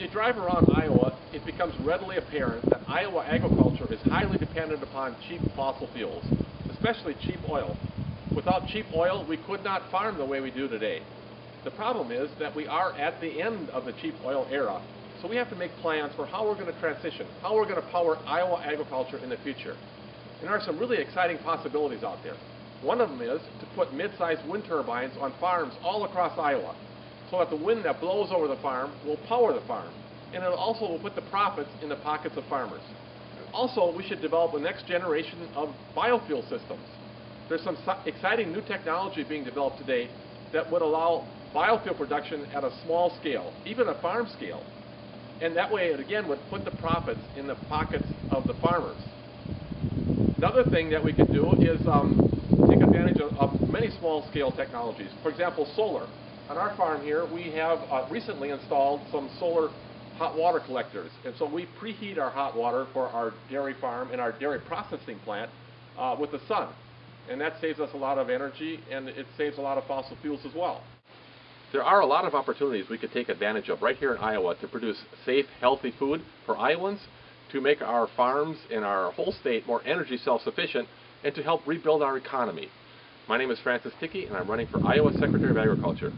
you drive around Iowa, it becomes readily apparent that Iowa agriculture is highly dependent upon cheap fossil fuels, especially cheap oil. Without cheap oil, we could not farm the way we do today. The problem is that we are at the end of the cheap oil era, so we have to make plans for how we're going to transition, how we're going to power Iowa agriculture in the future. And there are some really exciting possibilities out there. One of them is to put mid-sized wind turbines on farms all across Iowa so that the wind that blows over the farm will power the farm. And it also will put the profits in the pockets of farmers. Also, we should develop the next generation of biofuel systems. There's some exciting new technology being developed today that would allow biofuel production at a small scale, even a farm scale. And that way, it again would put the profits in the pockets of the farmers. Another thing that we could do is um, take advantage of, of many small-scale technologies. For example, solar. On our farm here, we have uh, recently installed some solar hot water collectors. And so we preheat our hot water for our dairy farm and our dairy processing plant uh, with the sun. And that saves us a lot of energy and it saves a lot of fossil fuels as well. There are a lot of opportunities we could take advantage of right here in Iowa to produce safe, healthy food for Iowans, to make our farms and our whole state more energy self-sufficient, and to help rebuild our economy. My name is Francis Thicke, and I'm running for Iowa Secretary of Agriculture.